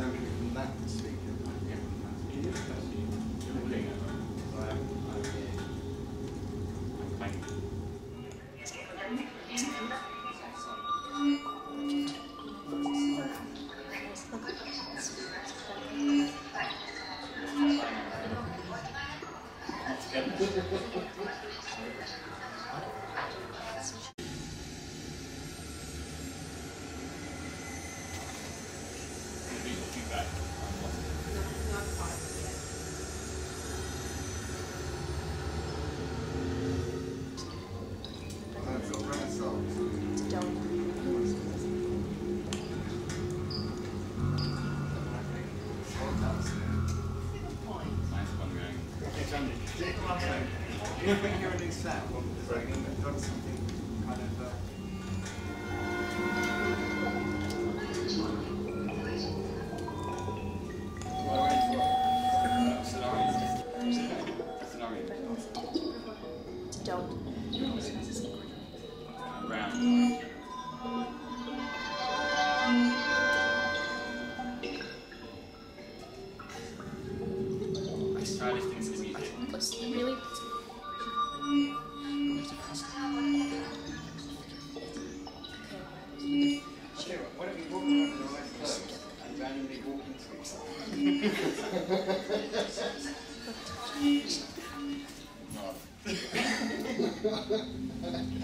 exemption from that distinction. Hear a new sound, what does that mean? I've done something kind of. Uh, Don't. Let's and into each other? No.